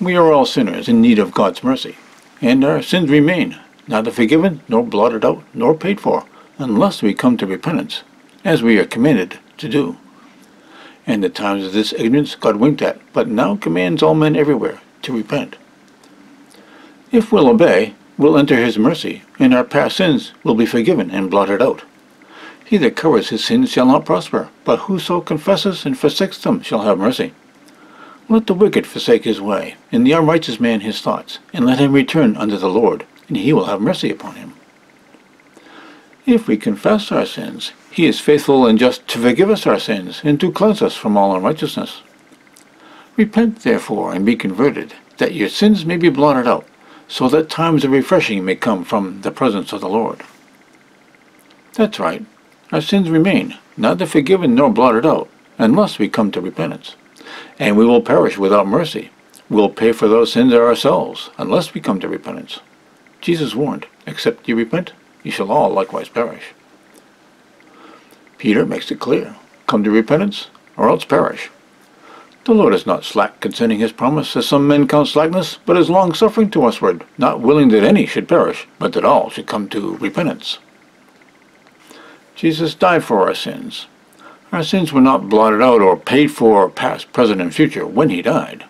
We are all sinners in need of God's mercy, and our sins remain, neither forgiven, nor blotted out, nor paid for, unless we come to repentance, as we are commanded to do. And the times of this ignorance God winked at, but now commands all men everywhere to repent. If we'll obey, we'll enter his mercy, and our past sins will be forgiven and blotted out. He that covers his sins shall not prosper, but whoso confesses and forsakes them shall have mercy. Let the wicked forsake his way, and the unrighteous man his thoughts, and let him return unto the Lord, and he will have mercy upon him. If we confess our sins, he is faithful and just to forgive us our sins, and to cleanse us from all unrighteousness. Repent, therefore, and be converted, that your sins may be blotted out, so that times of refreshing may come from the presence of the Lord. That's right. Our sins remain, neither forgiven nor blotted out, unless we come to repentance. And we will perish without mercy. We'll pay for those sins ourselves, unless we come to repentance. Jesus warned, Except ye repent, ye shall all likewise perish. Peter makes it clear, Come to repentance, or else perish. The Lord is not slack concerning his promise, as some men count slackness, but is long-suffering to usward, not willing that any should perish, but that all should come to repentance. Jesus died for our sins. Our sins were not blotted out or paid for past, present, and future when he died.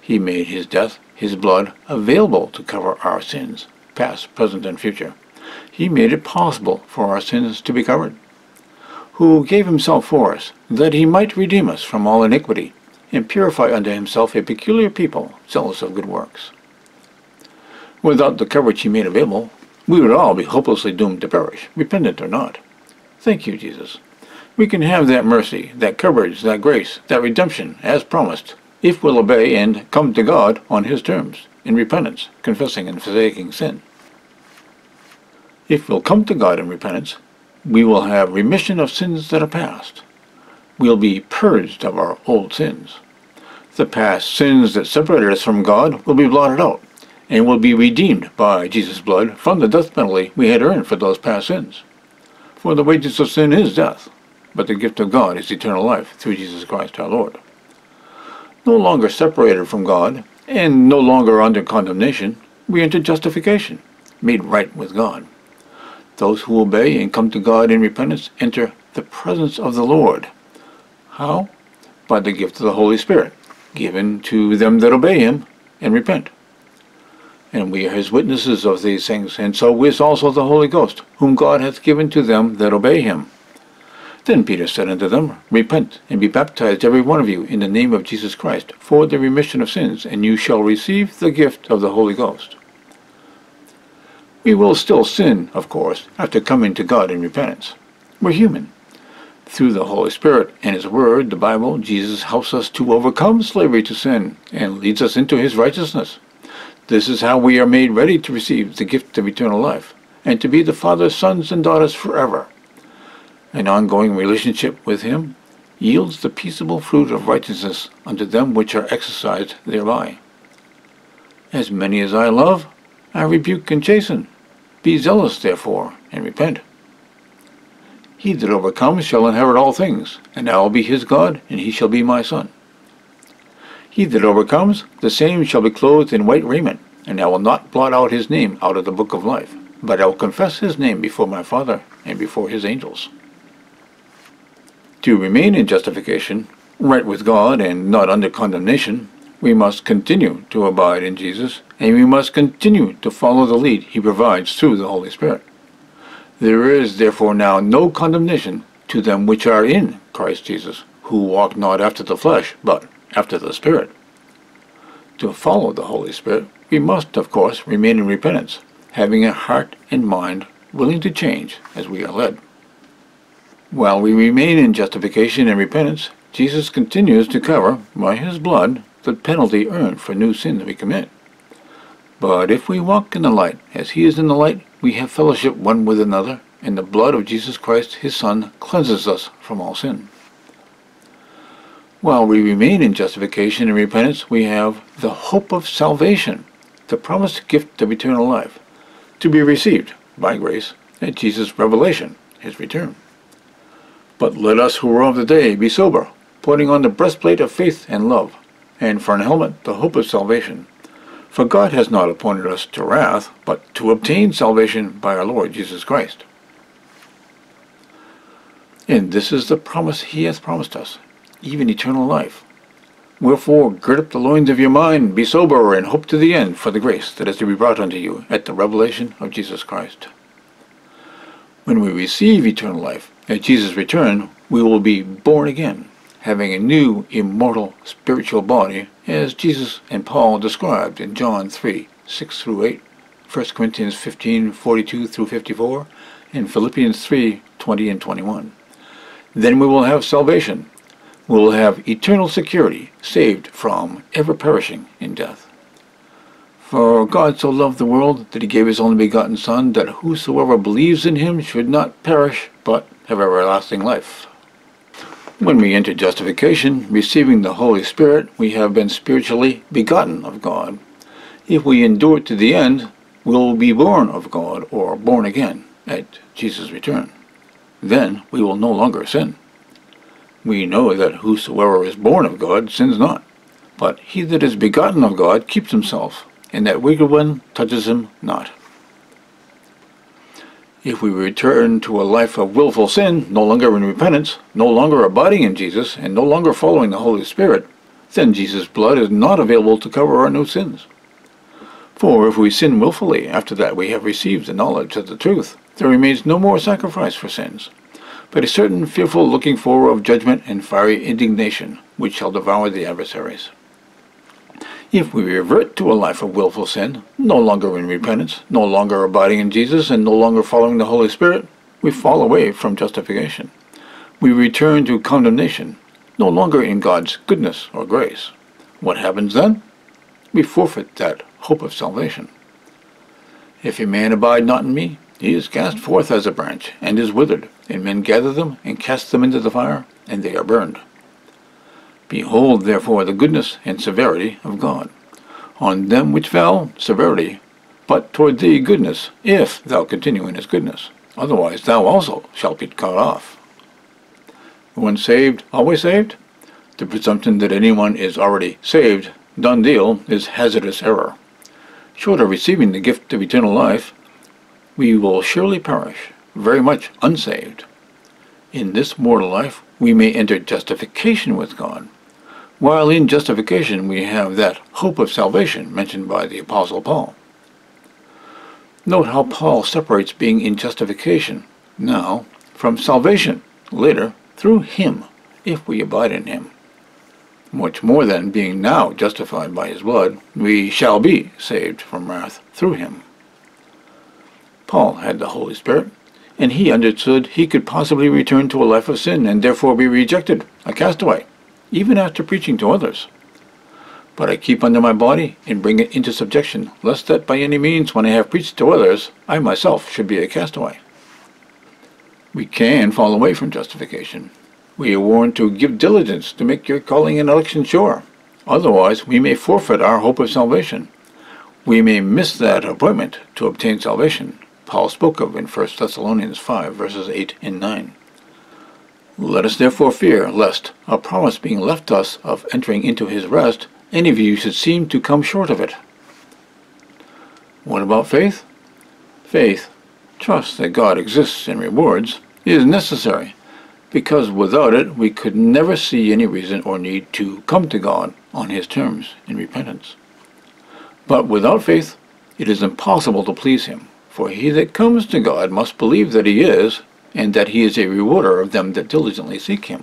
He made his death, his blood, available to cover our sins, past, present, and future. He made it possible for our sins to be covered. Who gave himself for us, that he might redeem us from all iniquity, and purify unto himself a peculiar people, zealous of good works. Without the coverage he made available, we would all be hopelessly doomed to perish, repentant or not. Thank you, Jesus. We can have that mercy, that coverage, that grace, that redemption, as promised, if we'll obey and come to God on His terms, in repentance, confessing and forsaking sin. If we'll come to God in repentance, we will have remission of sins that are past. We'll be purged of our old sins. The past sins that separated us from God will be blotted out, and will be redeemed by Jesus' blood from the death penalty we had earned for those past sins. For the wages of sin is death, but the gift of God is eternal life through Jesus Christ our Lord. No longer separated from God, and no longer under condemnation, we enter justification, made right with God. Those who obey and come to God in repentance enter the presence of the Lord. How? By the gift of the Holy Spirit, given to them that obey him and repent and we are his witnesses of these things, and so is also the Holy Ghost, whom God hath given to them that obey him. Then Peter said unto them, Repent, and be baptized every one of you in the name of Jesus Christ, for the remission of sins, and you shall receive the gift of the Holy Ghost. We will still sin, of course, after coming to God in repentance. We're human. Through the Holy Spirit and His Word, the Bible, Jesus helps us to overcome slavery to sin and leads us into His righteousness. This is how we are made ready to receive the gift of eternal life, and to be the Father's sons and daughters forever. An ongoing relationship with Him yields the peaceable fruit of righteousness unto them which are exercised thereby. As many as I love, I rebuke and chasten. Be zealous, therefore, and repent. He that overcomes shall inherit all things, and I will be his God, and he shall be my son. He that overcomes, the same shall be clothed in white raiment, and I will not blot out his name out of the book of life, but I will confess his name before my Father and before his angels. To remain in justification, right with God and not under condemnation, we must continue to abide in Jesus, and we must continue to follow the lead he provides through the Holy Spirit. There is therefore now no condemnation to them which are in Christ Jesus, who walk not after the flesh, but after the Spirit. To follow the Holy Spirit, we must, of course, remain in repentance, having a heart and mind willing to change as we are led. While we remain in justification and repentance, Jesus continues to cover, by his blood, the penalty earned for new sins we commit. But if we walk in the light, as he is in the light, we have fellowship one with another, and the blood of Jesus Christ, his Son, cleanses us from all sin. While we remain in justification and repentance, we have the hope of salvation, the promised gift of eternal life, to be received by grace at Jesus' revelation, his return. But let us who are of the day be sober, putting on the breastplate of faith and love, and for an helmet the hope of salvation. For God has not appointed us to wrath, but to obtain salvation by our Lord Jesus Christ. And this is the promise he hath promised us, even eternal life. Wherefore gird up the loins of your mind, be sober, and hope to the end for the grace that is to be brought unto you at the revelation of Jesus Christ. When we receive eternal life at Jesus' return, we will be born again, having a new immortal spiritual body, as Jesus and Paul described in John 3, 6 through 8, 1 Corinthians 15, 42 through 54, and Philippians 3, 20 and 21. Then we will have salvation. We will have eternal security, saved from ever perishing in death. For God so loved the world that he gave his only begotten Son, that whosoever believes in him should not perish, but have everlasting life. When we enter justification, receiving the Holy Spirit, we have been spiritually begotten of God. If we endure to the end, we will be born of God, or born again, at Jesus' return then we will no longer sin. We know that whosoever is born of God sins not, but he that is begotten of God keeps himself, and that wicked one touches him not. If we return to a life of willful sin, no longer in repentance, no longer abiding in Jesus, and no longer following the Holy Spirit, then Jesus' blood is not available to cover our new sins. For if we sin wilfully after that we have received the knowledge of the truth, there remains no more sacrifice for sins, but a certain fearful looking for of judgment and fiery indignation, which shall devour the adversaries. If we revert to a life of wilful sin, no longer in repentance, no longer abiding in Jesus, and no longer following the Holy Spirit, we fall away from justification. We return to condemnation, no longer in God's goodness or grace. What happens then? We forfeit that hope of salvation. If a man abide not in me, he is cast forth as a branch, and is withered, and men gather them, and cast them into the fire, and they are burned. Behold therefore the goodness and severity of God. On them which fell, severity, but toward thee goodness, if thou continue in his goodness. Otherwise thou also shalt be cut off. Once saved, always saved? The presumption that anyone is already saved, done deal, is hazardous error. Short of receiving the gift of eternal life, we will surely perish, very much unsaved. In this mortal life, we may enter justification with God. While in justification, we have that hope of salvation mentioned by the Apostle Paul. Note how Paul separates being in justification, now, from salvation, later, through him, if we abide in him. Much more than being now justified by his blood, we shall be saved from wrath through him. Paul had the Holy Spirit, and he understood he could possibly return to a life of sin and therefore be rejected, a castaway, even after preaching to others. But I keep under my body and bring it into subjection, lest that by any means, when I have preached to others, I myself should be a castaway. We can fall away from justification. We are warned to give diligence to make your calling and election sure. Otherwise, we may forfeit our hope of salvation. We may miss that appointment to obtain salvation, Paul spoke of in 1 Thessalonians 5, verses 8 and 9. Let us therefore fear, lest, a promise being left us of entering into his rest, any of you should seem to come short of it. What about faith? Faith, trust that God exists and rewards, is necessary, because without it we could never see any reason or need to come to God on his terms in repentance. But without faith, it is impossible to please him. For he that comes to God must believe that he is, and that he is a rewarder of them that diligently seek him.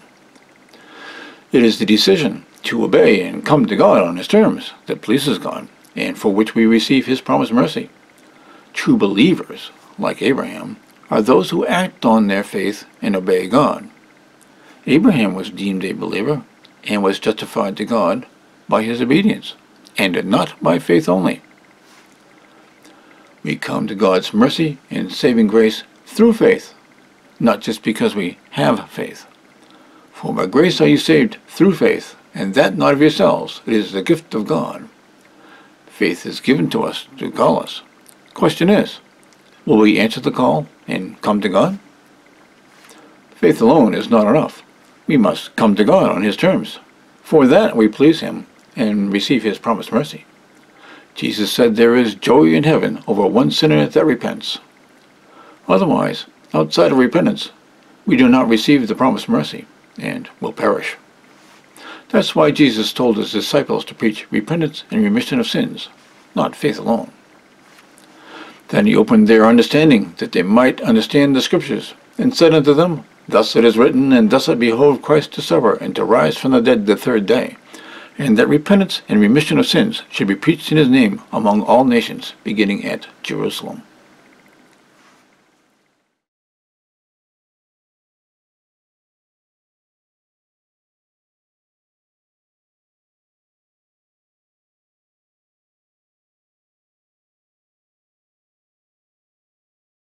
It is the decision to obey and come to God on his terms that pleases God, and for which we receive his promised mercy. True believers, like Abraham, are those who act on their faith and obey God. Abraham was deemed a believer and was justified to God by his obedience, and not by faith only. We come to God's mercy and saving grace through faith, not just because we have faith. For by grace are you saved through faith, and that not of yourselves. It is the gift of God. Faith is given to us to call us. Question is, will we answer the call and come to God? Faith alone is not enough. We must come to God on His terms. For that we please Him, and receive his promised mercy. Jesus said there is joy in heaven over one sinner that repents. Otherwise, outside of repentance, we do not receive the promised mercy and will perish. That's why Jesus told his disciples to preach repentance and remission of sins, not faith alone. Then he opened their understanding that they might understand the Scriptures, and said unto them, Thus it is written, and thus it behoved Christ to suffer, and to rise from the dead the third day, and that repentance and remission of sins should be preached in his name among all nations, beginning at Jerusalem.